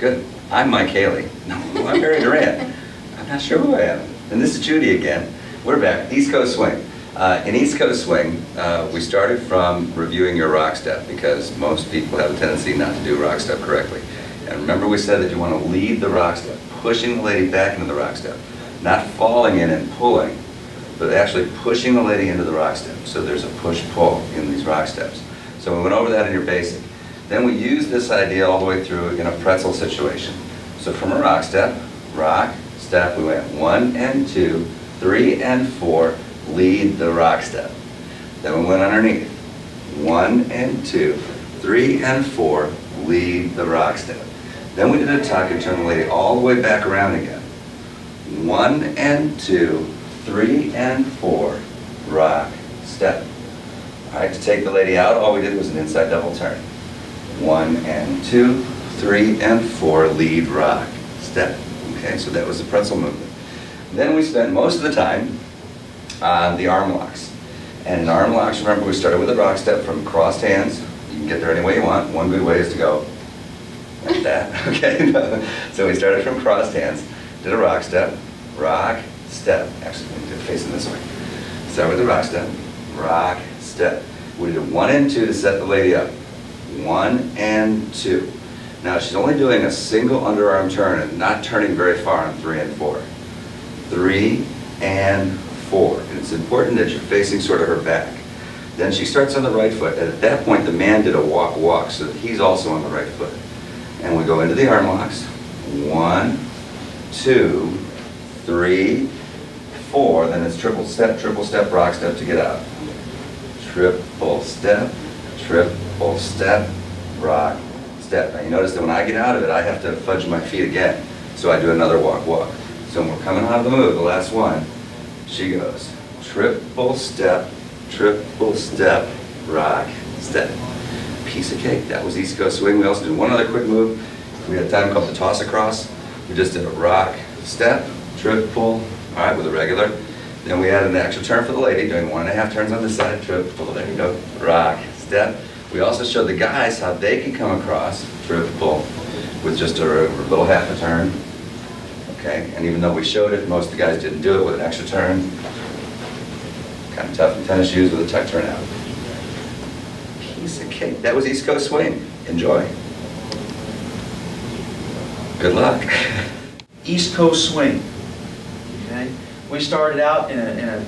Good. I'm Mike Haley. No, I'm Barry Durant. I'm not sure who I am. And this is Judy again. We're back. East Coast Swing. Uh, in East Coast Swing, uh, we started from reviewing your rock step because most people have a tendency not to do rock step correctly. And remember we said that you want to lead the rock step, pushing the lady back into the rock step, not falling in and pulling, but actually pushing the lady into the rock step. So there's a push-pull in these rock steps. So we went over that in your basic. Then we used this idea all the way through in a pretzel situation. So from a rock step, rock, step, we went one and two, three and four, lead the rock step. Then we went underneath. One and two, three and four, lead the rock step. Then we did a tuck and turn the lady all the way back around again. One and two, three and four, rock, step. All right, to take the lady out, all we did was an inside double turn. One and two, three and four, lead, rock, step. Okay, so that was the pretzel movement. Then we spent most of the time on the arm locks. And in arm locks, remember we started with a rock step from crossed hands. You can get there any way you want. One good way is to go like that, okay? so we started from crossed hands, did a rock step, rock, step. Actually, we did it facing this way. Start with the rock step, rock, step. We did a one and two to set the lady up. One and two. Now she's only doing a single underarm turn and not turning very far on three and four. Three and four. And it's important that you're facing sort of her back. Then she starts on the right foot. And at that point, the man did a walk-walk so that he's also on the right foot. And we go into the arm locks. One, two, three, four. Then it's triple step, triple step, rock step to get out. Triple step, triple step, rock, step. Now you notice that when I get out of it, I have to fudge my feet again. So I do another walk, walk. So when we're coming out of the move, the last one, she goes triple step, triple step, rock, step. Piece of cake. That was East Coast Swing. We also did one other quick move. We had a time called the toss across. We just did a rock, step, triple, all right, with a regular. Then we added an extra turn for the lady, doing one and a half turns on this side, triple, there you go, rock, step. We also showed the guys how they can come across, triple, with just a little half a turn, okay? And even though we showed it, most of the guys didn't do it with an extra turn. Kind of tough in tennis shoes with a tuck turn out. Piece of cake. That was East Coast Swing. Enjoy. Good luck. East Coast swing. Okay, we started out in a, in a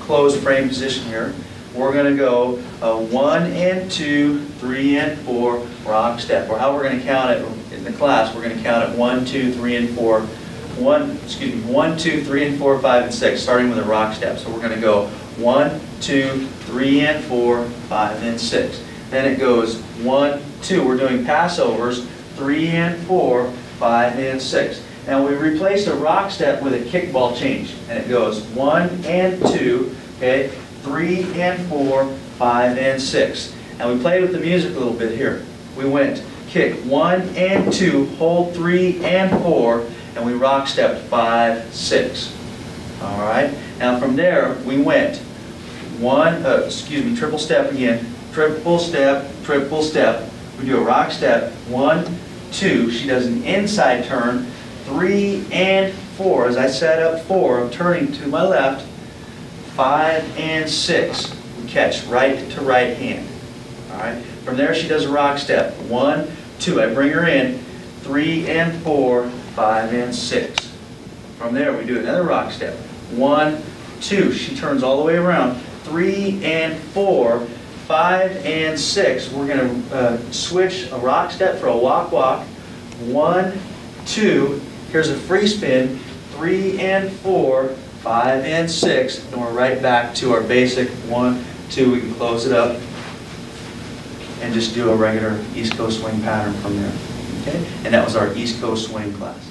closed frame position here. We're going to go a one and two, three and four rock step, or how we're going to count it in the class. We're going to count it one, two, three, and four. One, excuse me, one, two, three, and four, five, and six, starting with a rock step. So we're going to go one, two, three, and four, five, and six. Then it goes one, two. We're doing passovers, three and four, five and six. Now we replace a rock step with a kickball change, and it goes one and two, okay, three and four, five and six. And we played with the music a little bit here. We went kick one and two, hold three and four, and we rock stepped five, six. All right. Now from there we went one, uh, excuse me, triple step again, triple step, triple step. We do a rock step, one, two. She does an inside turn, three and four. As I set up four, I'm turning to my left, five and six. We catch right to right hand. All right. From there, she does a rock step. One, two. I bring her in, three and four, five and six. From there, we do another rock step. One, two. She turns all the way around. Three and four, five and six. We're going to uh, switch a rock step for a walk walk. One, two. Here's a free spin. Three and four, five and six. And we're right back to our basic one, two. We can close it up and just do a regular East Coast swing pattern from there. Okay? And that was our East Coast swing class.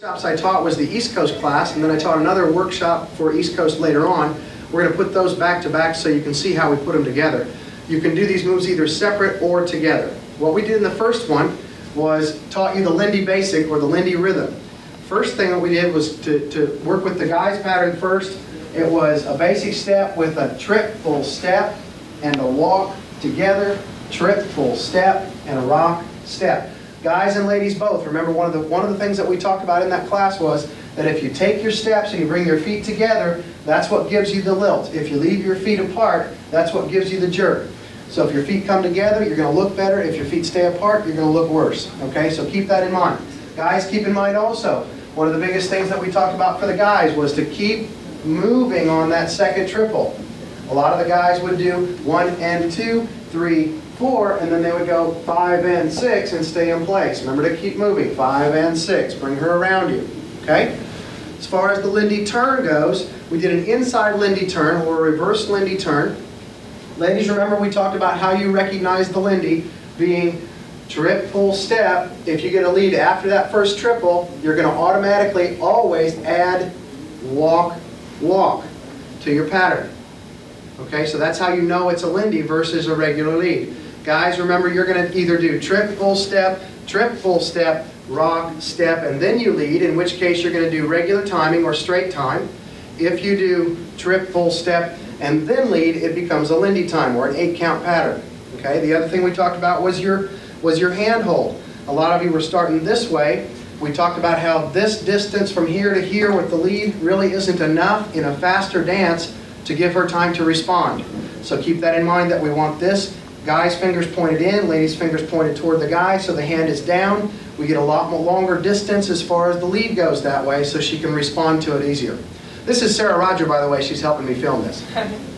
Workshops I taught was the East Coast class, and then I taught another workshop for East Coast later on. We're going to put those back to back so you can see how we put them together. You can do these moves either separate or together. What we did in the first one was taught you the Lindy Basic or the Lindy Rhythm. First thing that we did was to, to work with the guys pattern first. It was a basic step with a trip, full step, and a walk together, trip, full step, and a rock, step. Guys and ladies both, remember one of the, one of the things that we talked about in that class was that if you take your steps and you bring your feet together, that's what gives you the lilt. If you leave your feet apart, that's what gives you the jerk. So if your feet come together, you're going to look better. If your feet stay apart, you're going to look worse. Okay, so keep that in mind. Guys, keep in mind also, one of the biggest things that we talked about for the guys was to keep moving on that second triple. A lot of the guys would do one and two, three, four, and then they would go five and six and stay in place. Remember to keep moving, five and six. Bring her around you, okay? As far as the Lindy turn goes, we did an inside Lindy turn or a reverse Lindy turn. Ladies, remember we talked about how you recognize the Lindy being trip, full step. If you get a lead after that first triple, you're going to automatically always add walk, walk to your pattern. Okay, so that's how you know it's a Lindy versus a regular lead. Guys, remember you're going to either do trip, full step, trip, full step, rock, step, and then you lead, in which case you're going to do regular timing or straight time. If you do trip, full step, and then lead, it becomes a Lindy time or an eight count pattern. Okay, the other thing we talked about was your, was your handhold. A lot of you were starting this way. We talked about how this distance from here to here with the lead really isn't enough in a faster dance to give her time to respond. So keep that in mind that we want this guy's fingers pointed in, lady's fingers pointed toward the guy, so the hand is down. We get a lot more longer distance as far as the lead goes that way, so she can respond to it easier. This is Sarah Roger, by the way. She's helping me film this.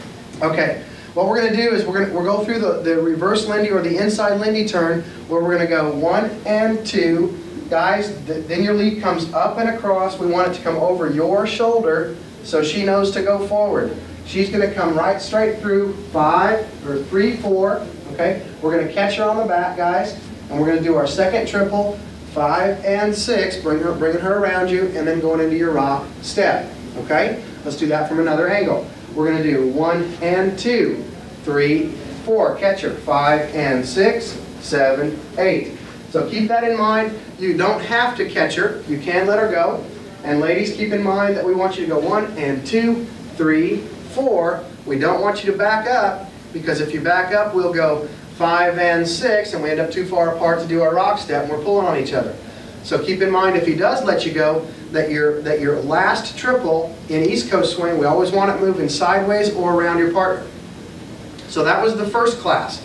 Okay, what we're going to do is we're going to we'll go through the, the reverse Lindy or the inside Lindy turn, where we're going to go one and two. Guys, th then your lead comes up and across. We want it to come over your shoulder so she knows to go forward. She's going to come right straight through five or three, four. Okay, we're going to catch her on the back, guys, and we're going to do our second triple, five and six, bring her, bringing her around you, and then going into your rock step. Okay, let's do that from another angle. We're going to do one and two, three, four. Catch her, five and six, seven, eight. So keep that in mind. You don't have to catch her. You can let her go. And ladies, keep in mind that we want you to go one and two, three, four. We don't want you to back up because if you back up, we'll go five and six and we end up too far apart to do our rock step and we're pulling on each other. So keep in mind if he does let you go, that your, that your last triple in East Coast swing, we always want it moving sideways or around your partner. So that was the first class.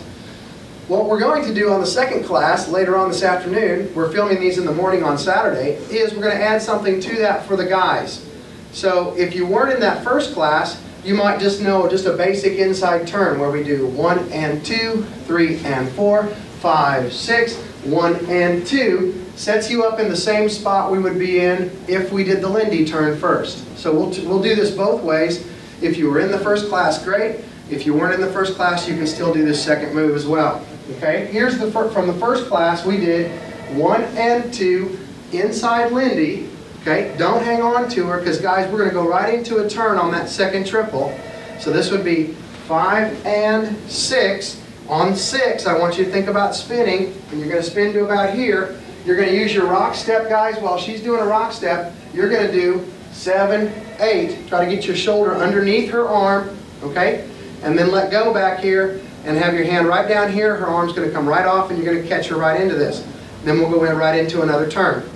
What we're going to do on the second class later on this afternoon, we're filming these in the morning on Saturday, is we're going to add something to that for the guys. So if you weren't in that first class, you might just know just a basic inside turn where we do one and two, three and four, five, six, one and two, sets you up in the same spot we would be in if we did the Lindy turn first. So we'll, we'll do this both ways. If you were in the first class, great. If you weren't in the first class, you can still do this second move as well. Okay, here's the from the first class, we did one and two inside Lindy. Okay, don't hang on to her because guys, we're going to go right into a turn on that second triple. So this would be five and six. On six, I want you to think about spinning, and you're going to spin to about here. You're going to use your rock step, guys. While she's doing a rock step, you're going to do seven, eight. Try to get your shoulder underneath her arm, okay? And then let go back here and have your hand right down here. Her arm's going to come right off, and you're going to catch her right into this. Then we'll go in right into another turn.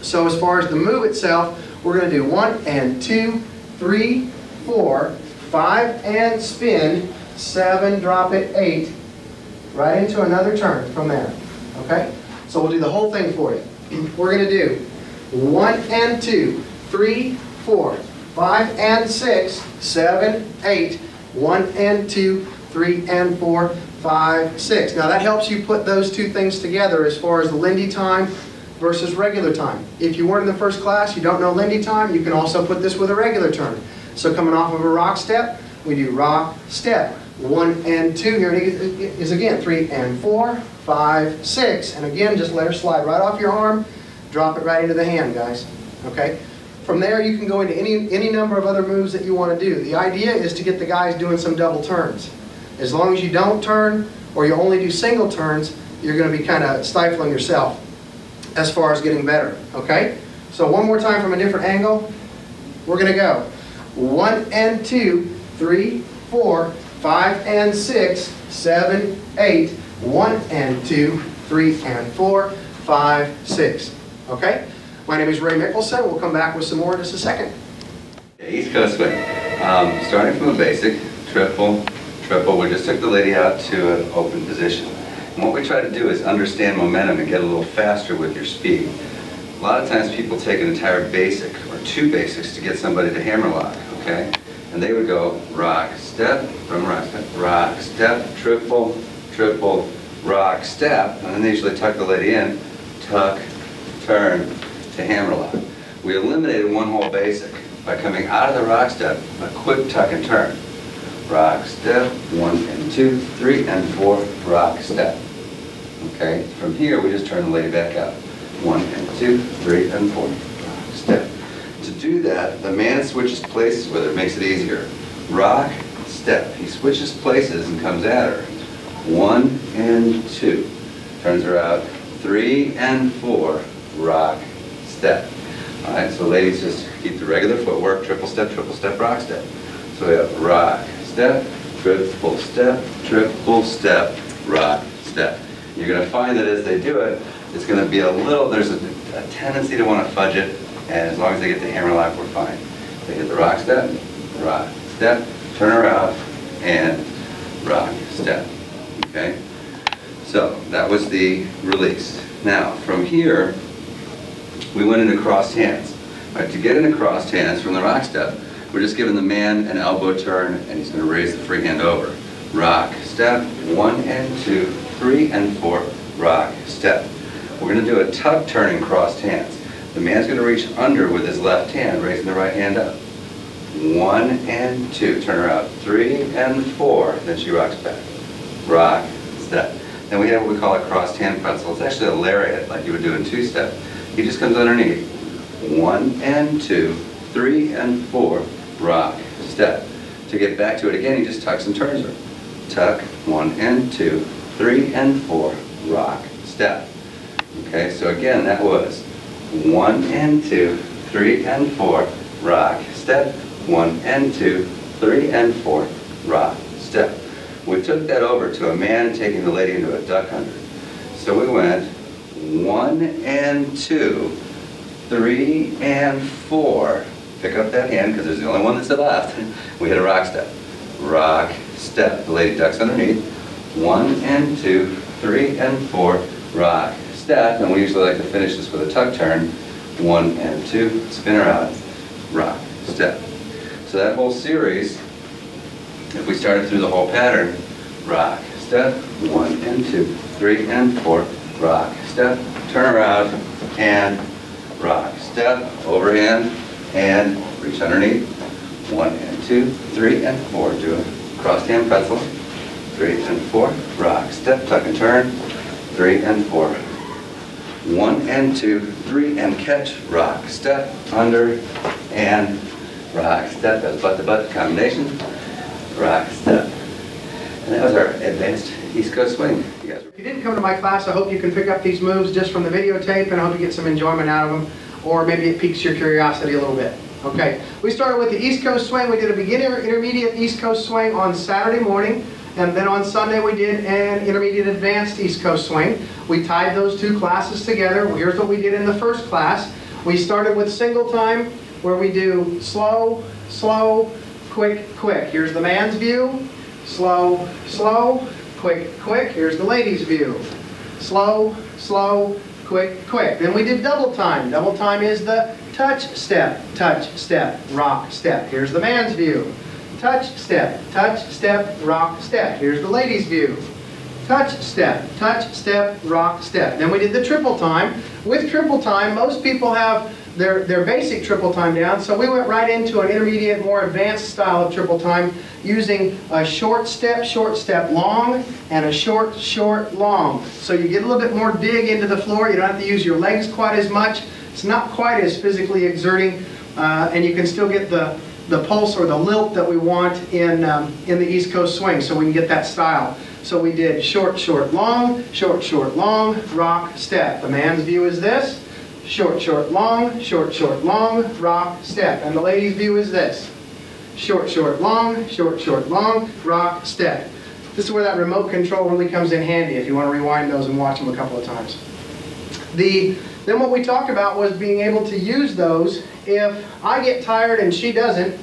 So as far as the move itself, we're going to do one and two, three, four, five and spin, seven, drop it, eight, right into another turn from there. Okay? So we'll do the whole thing for you. We're going to do one and two, three, four, five and six, seven, eight, one and two, three and four, five, six. Now that helps you put those two things together as far as the Lindy time versus regular time. If you weren't in the first class, you don't know Lindy time, you can also put this with a regular turn. So coming off of a rock step, we do rock, step. One and two, here it is again, three and four, five, six. And again, just let her slide right off your arm, drop it right into the hand, guys. Okay? From there, you can go into any, any number of other moves that you want to do. The idea is to get the guys doing some double turns. As long as you don't turn, or you only do single turns, you're going to be kind of stifling yourself as far as getting better, okay? So one more time from a different angle. We're going to go one and two, three, four, five and six, seven, eight, one and two, three and four, five, six. Okay? My name is Ray Mickelson. We'll come back with some more in just a second. East Coast swing. Um, starting from a basic, triple, triple, we just took the lady out to an open position. And what we try to do is understand momentum and get a little faster with your speed. A lot of times people take an entire basic or two basics to get somebody to hammer lock, okay? And they would go rock, step, from rock, step, rock, step, triple, triple, rock, step, and then they usually tuck the lady in, tuck, turn to hammerlock. We eliminated one whole basic by coming out of the rock step, a quick tuck and turn. Rock, step, one and two, three and four, rock, step. Okay, from here, we just turn the lady back out. One and two, three and four, rock, step. Do that, the man switches places with her, makes it easier. Rock, step. He switches places and comes at her. One and two. Turns her out. Three and four, rock, step. All right, so ladies just keep the regular footwork, triple step, triple step, rock step. So we have rock, step, triple step, triple step, rock, step. You're gonna find that as they do it, it's gonna be a little, there's a, a tendency to wanna fudge it, and as long as they get the hammer lock, we're fine. They hit the rock step, rock, step, turn around, and rock, step, okay? So, that was the release. Now, from here, we went into crossed hands. Right, to get into crossed hands from the rock step, we're just giving the man an elbow turn and he's going to raise the free hand over. Rock, step, one and two, three and four, rock, step. We're going to do a tuck turn in crossed hands. The man's going to reach under with his left hand, raising the right hand up. One and two, turn her out, three and four, then she rocks back. Rock, step. Then we have what we call a crossed hand pretzel. It's actually a lariat, like you would do in two-step. He just comes underneath. One and two, three and four, rock, step. To get back to it again, he just tucks and turns her. Tuck, one and two, three and four, rock, step. Okay, so again, that was one and two, three and four, rock, step. One and two, three and four, rock, step. We took that over to a man taking the lady into a duck hunter. So we went one and two, three and four. Pick up that hand because there's the only one that's left. We hit a rock step. Rock, step. The lady ducks underneath. One and two, three and four, rock, step. And we usually like to finish this with a tuck turn. One and two, spin out, rock, step. So that whole series, if we started through the whole pattern, rock, step, one and two, three and four, rock, step, turn around, and rock, step, overhand, and reach underneath, one and two, three and four, do a crossed hand pretzel, three and four, rock, step, tuck and turn, three and four, one and two, three and catch, rock, step, under, and rock, step, as butt-to-butt combination, rock, step. And that was our advanced East Coast swing. You guys If you didn't come to my class, I hope you can pick up these moves just from the videotape, and I hope you get some enjoyment out of them, or maybe it piques your curiosity a little bit. Okay, we started with the East Coast swing. We did a beginner, intermediate East Coast swing on Saturday morning, and then on Sunday we did an intermediate advanced East Coast swing. We tied those two classes together. Here's what we did in the first class. We started with single time, where we do slow, slow, quick, quick. Here's the man's view, slow, slow, quick, quick. Here's the lady's view. Slow, slow, quick, quick. Then we did double time. Double time is the touch step, touch step, rock step. Here's the man's view. Touch step, touch step, rock step. Here's the ladies' view. Touch step, touch step, rock step. Then we did the triple time. With triple time, most people have their, their basic triple time down, so we went right into an intermediate, more advanced style of triple time using a short step, short step, long, and a short, short, long. So you get a little bit more dig into the floor, you don't have to use your legs quite as much. It's not quite as physically exerting, uh, and you can still get the, the pulse or the lilt that we want in, um, in the East Coast swing, so we can get that style. So we did short, short, long, short, short, long, rock, step. The man's view is this. Short, short, long, short, short, long, rock, step. And the lady's view is this. Short, short, long, short, short, long, rock, step. This is where that remote control really comes in handy if you want to rewind those and watch them a couple of times. The, then what we talked about was being able to use those. If I get tired and she doesn't,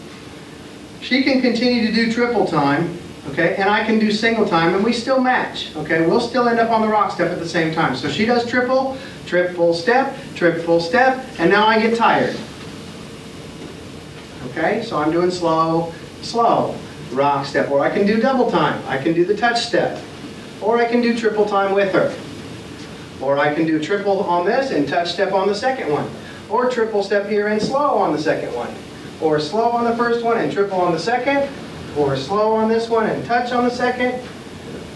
she can continue to do triple time, okay, and I can do single time, and we still match, okay? We'll still end up on the rock step at the same time. So she does triple, trip full step, trip full step, and now I get tired. Okay, so I'm doing slow, slow, rock step, or I can do double time. I can do the touch step, or I can do triple time with her. Or I can do triple on this and touch step on the second one. Or triple step here and slow on the second one. Or slow on the first one and triple on the second. Or slow on this one and touch on the second.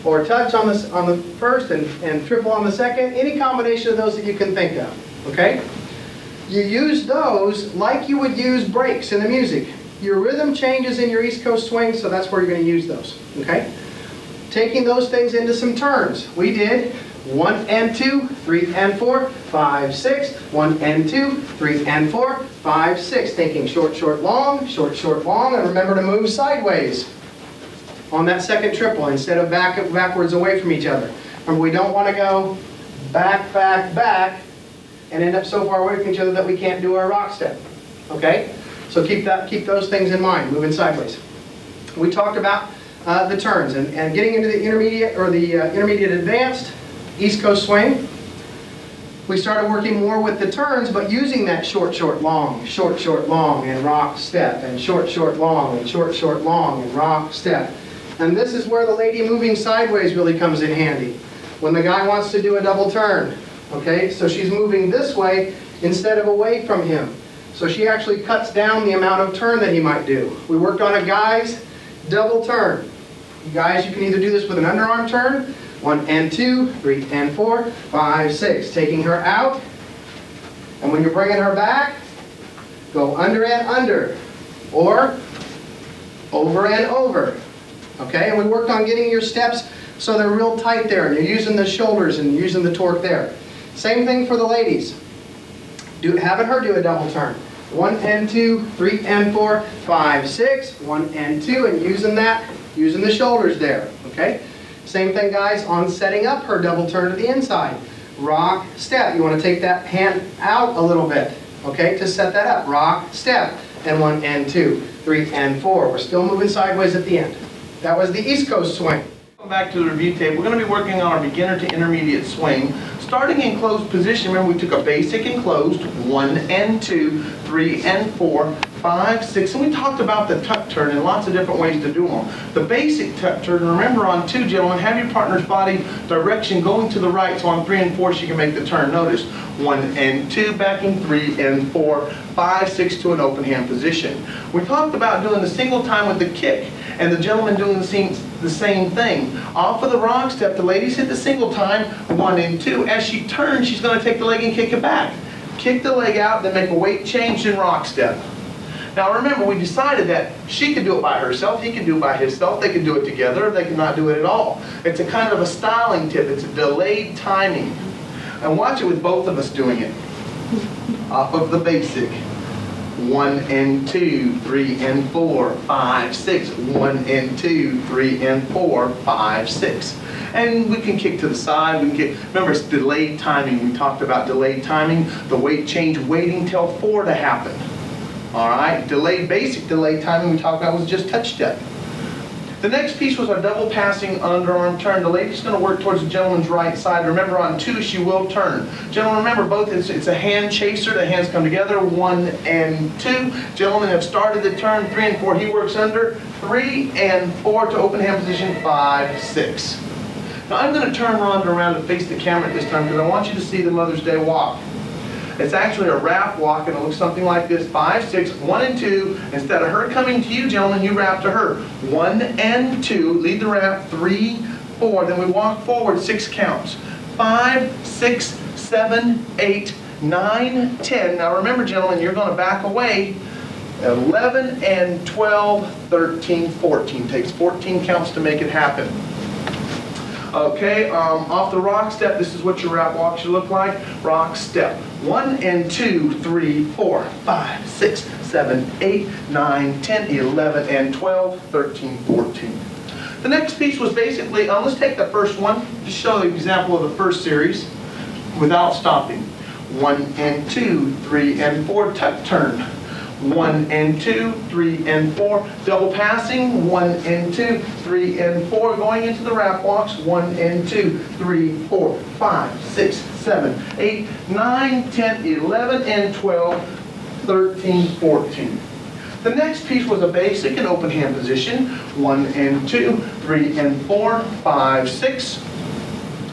Or touch on the, on the first and, and triple on the second. Any combination of those that you can think of, okay? You use those like you would use breaks in the music. Your rhythm changes in your East Coast swing, so that's where you're going to use those, okay? Taking those things into some turns. We did one and two, three and 4, 5, 6, 1 and two, three and four, five, six. Thinking short, short, long, short, short, long, and remember to move sideways on that second triple instead of back, backwards away from each other. Remember, we don't want to go back, back, back, and end up so far away from each other that we can't do our rock step. Okay? So keep that, keep those things in mind, moving sideways. We talked about uh, the turns and, and getting into the intermediate or the uh, intermediate advanced East Coast swing. We started working more with the turns, but using that short, short, long, short, short, long, and rock, step, and short, short, long, and short, short, long, and rock, step. And this is where the lady moving sideways really comes in handy. When the guy wants to do a double turn, okay? So she's moving this way instead of away from him. So she actually cuts down the amount of turn that he might do. We worked on a guy's double turn. You guys, you can either do this with an underarm turn, one and two, three and four, five, six. Taking her out, and when you're bringing her back, go under and under, or over and over. Okay, and we worked on getting your steps so they're real tight there, and you're using the shoulders and using the torque there. Same thing for the ladies. Do, having her do a double turn. One and two, three and four, five, six, one and two, and using that, using the shoulders there, okay? Same thing, guys, on setting up her double turn to the inside. Rock, step. You want to take that hand out a little bit, okay, to set that up. Rock, step, and one and two, three and four. We're still moving sideways at the end. That was the East Coast swing. Back to the review tape. We're going to be working on our beginner to intermediate swing. Starting in closed position, remember we took a basic and closed, one and two, three and four, five, six, and we talked about the tuck turn and lots of different ways to do them. The basic tuck turn, remember on two, gentlemen, have your partner's body direction going to the right, so on three and four she can make the turn. Notice, one and two, backing three and four, five, six to an open hand position. We talked about doing the single time with the kick and the gentleman doing the same, the same thing. Off of the rock step, the ladies hit the single time, one and two. As she turns, she's going to take the leg and kick it back. Kick the leg out, then make a weight change in rock step. Now remember, we decided that she could do it by herself, he could do it by himself, they could do it together, they could not do it at all. It's a kind of a styling tip, it's a delayed timing. And watch it with both of us doing it. Off of the basic one and two, three and four, five, six, one and two, three and four, five, six. And we can kick to the side, we can kick, remember it's delayed timing, we talked about delayed timing, the weight change, waiting till four to happen. All right, delayed, basic delayed timing we talked about was just touch step. The next piece was our double passing underarm turn. The lady's going to work towards the gentleman's right side. Remember on two, she will turn. Gentlemen, remember both, it's, it's a hand chaser. The hands come together, one and two. Gentlemen have started the turn, three and four. He works under, three and four to open hand position, five, six. Now I'm going to turn Rhonda around to face the camera at this time because I want you to see the Mother's Day walk. It's actually a wrap walk, and it looks something like this. Five, six, one, and two. Instead of her coming to you, gentlemen, you wrap to her. One and two. Lead the wrap. Three, four. Then we walk forward six counts. Five, six, seven, eight, nine, ten. Now remember, gentlemen, you're going to back away. 11 and 12, 13, 14. Takes 14 counts to make it happen. Okay, um, off the rock step, this is what your wrap walk should look like. Rock step. One and two, three, four, five, six, seven, eight, nine, ten, eleven, and twelve, thirteen, fourteen. The next piece was basically, um, let's take the first one, just show the example of the first series without stopping. one and two, three and four, tuck turn. One and two, three and four, double passing, one and two, three and four, going into the wrap walks, one and two, three, four, five, six, seven, eight, nine, 10, 11, and 12, 13, 14. The next piece was a basic and open hand position, one and two, three and four, five, six.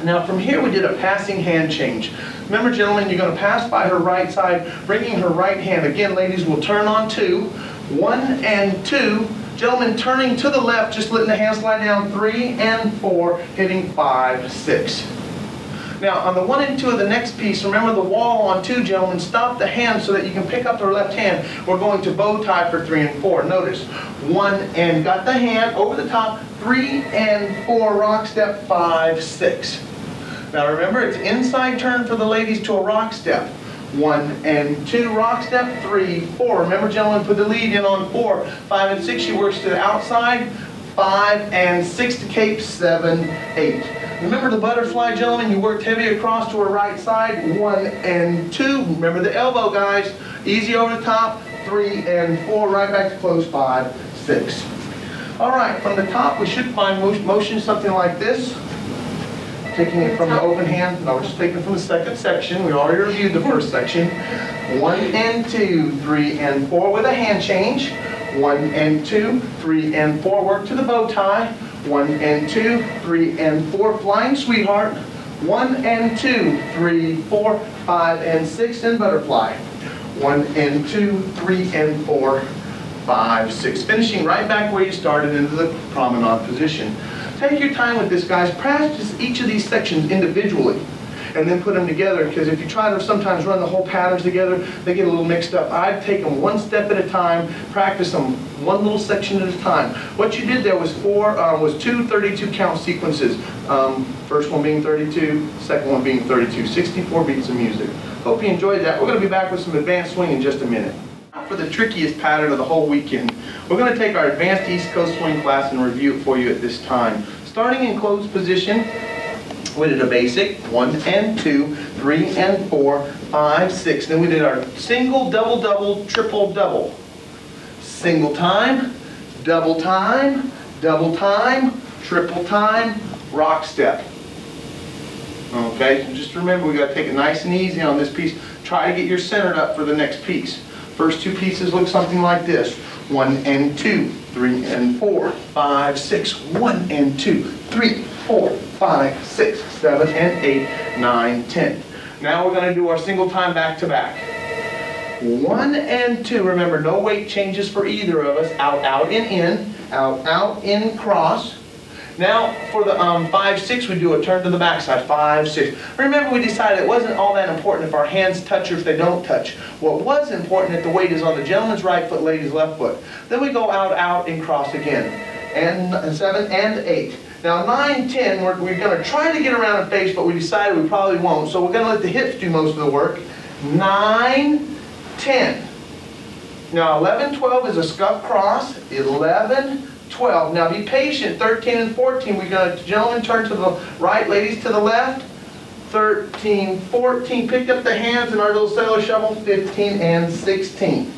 Now from here, we did a passing hand change. Remember, gentlemen, you're gonna pass by her right side, bringing her right hand. Again, ladies, we'll turn on two, one and two. Gentlemen, turning to the left, just letting the hand slide down, three and four, hitting five, six. Now, on the one and two of the next piece, remember the wall on two, gentlemen, stop the hand so that you can pick up their left hand. We're going to bow tie for three and four. Notice, one and got the hand over the top, three and four, rock step, five, six. Now remember, it's inside turn for the ladies to a rock step. One and two, rock step, three, four. Remember, gentlemen, put the lead in on four. Five and six, she works to the outside. Five and six to cape, seven, eight. Remember the butterfly, gentlemen? You worked heavy across to her right side. One and two. Remember the elbow, guys. Easy over the top. Three and four. Right back to close. Five, six. All right, from the top, we should find motion something like this. Taking it from the open hand, no, we're just taking it from the second section. We already reviewed the first section. One and two, three and four with a hand change. One and two, three and four, work to the bow tie. One and two, three and four, flying sweetheart. One and two, three, four, five and six, and butterfly. One and two, three and four, five, six. Finishing right back where you started into the promenade position. Take your time with this, guys. Practice each of these sections individually and then put them together because if you try to sometimes run the whole patterns together, they get a little mixed up. I'd take one step at a time, practice them one little section at a time. What you did there was four, uh, was two 32 count sequences. Um, first one being 32, second one being 32, 64 beats of music. Hope you enjoyed that. We're going to be back with some advanced swing in just a minute. For the trickiest pattern of the whole weekend, we're going to take our advanced East Coast swing class and review it for you at this time. Starting in closed position, we did a basic, one and two, three and four, five, six. Then we did our single, double, double, triple, double. Single time, double time, double time, triple time, rock step. Okay, just remember, we gotta take it nice and easy on this piece. Try to get your centered up for the next piece. First two pieces look something like this. One and two, three and 4, 5, 6, 1 and two, three, four, five, six, seven, and eight, nine, ten. Now we're gonna do our single time back to back. One and two, remember, no weight changes for either of us. Out, out, and in, out, out, in, cross. Now, for the um, five, six, we do a turn to the backside, five, six. Remember, we decided it wasn't all that important if our hands touch or if they don't touch. What was important that the weight is on the gentleman's right foot, lady's left foot. Then we go out, out, and cross again. And seven and eight. Now, nine, ten, we're, we're gonna try to get around a face, but we decided we probably won't. So we're gonna let the hips do most of the work. Nine, 10. Now 11, 12 is a scuff cross. 11, 12. Now be patient. 13 and 14, we're going to, gentlemen, turn to the right, ladies to the left. 13, 14, pick up the hands in our little sailor shuffle. 15 and 16.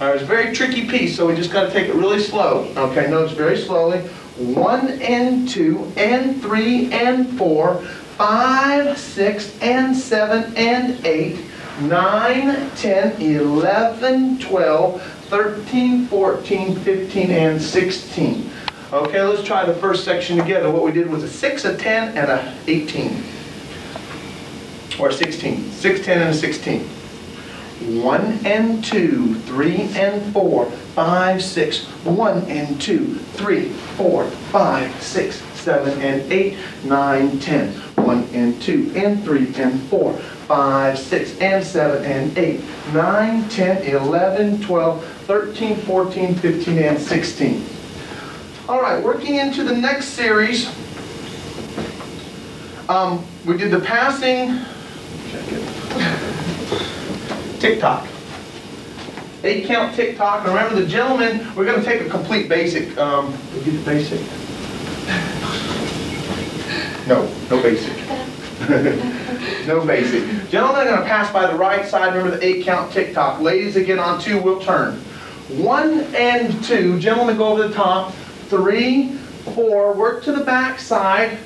All right, it's a very tricky piece, so we just got to take it really slow. Okay, notice very slowly. 1 and 2 and 3 and 4, 5, 6 and 7 and 8, 9, 10, 11, 12, 13, 14, 15, and 16. Okay, let's try the first section together. What we did was a 6, a 10, and a 18. Or 16. 6, 10, and a 16. 1 and 2, 3 and 4, 5, 6, 1 and 2, 3, 4, 5, 6, 7 and 8, 9, 10. 1 and 2 and 3 and 4, 5, 6 and 7 and 8, 9, 10, 11, 12, 13, 14, 15, and 16. All right, working into the next series, um, we did the passing, check it, tick-tock. Eight count tick-tock. And remember the gentleman, we're going to take a complete basic. Um, did we get the basic? No, no basic. No basic. Gentlemen, I'm gonna pass by the right side, remember the eight count tick-tock. Ladies, again on two, we'll turn. One and two, gentlemen go over the top. Three, four, work to the back side.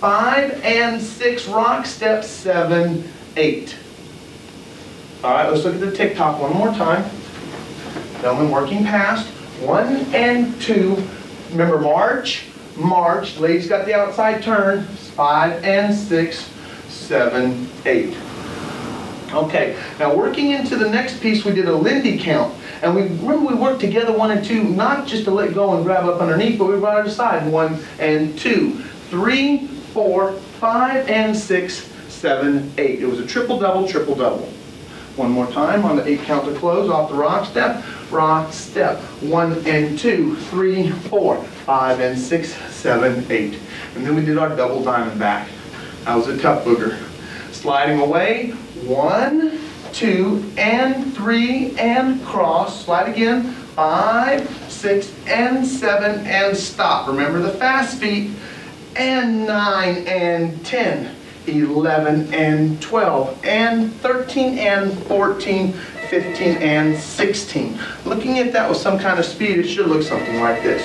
Five and six, rock step, seven, eight. All right, let's look at the tick-tock one more time. Gentlemen, working past. One and two, remember march, march. Ladies got the outside turn. Five and six, seven, eight. Okay, now working into the next piece, we did a Lindy count. And we, remember we worked together one and two, not just to let go and grab up underneath, but we brought it aside, one and two. Three, four, five, and six, seven, eight. It was a triple double, triple double. One more time on the eight count to close, off the rock step, rock step. One and two, three, four, five and six, seven, eight. And then we did our double diamond back. That was a tough booger. Sliding away, one, two, and three, and cross. Slide again, five, six, and seven, and stop. Remember the fast feet. And nine, and 10, 11, and 12, and 13, and 14, 15, and 16. Looking at that with some kind of speed, it should look something like this.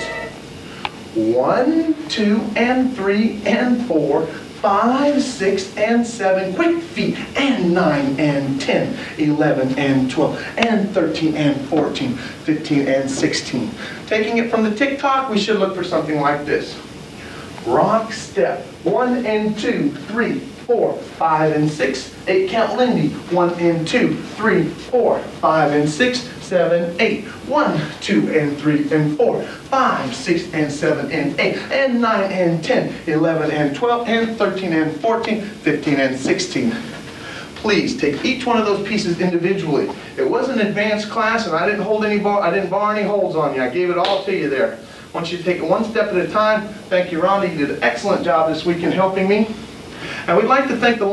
One, two, and three, and four, five, six, and seven, quick feet, and nine, and 10, 11, and 12, and 13, and 14, 15, and 16. Taking it from the tick-tock, we should look for something like this. Rock step, one and two, three, four, five and six, eight count Lindy, one and two, three, four, five and six, seven, eight, one, two and three and four, five, six and seven and eight, and nine and 10, 11 and 12, and 13 and 14, 15 and 16. Please take each one of those pieces individually. It was an advanced class and I didn't hold any bar, I didn't bar any holds on you. I gave it all to you there. I want you to take it one step at a time. Thank you, Rhonda. You did an excellent job this week in helping me. And we'd like to thank the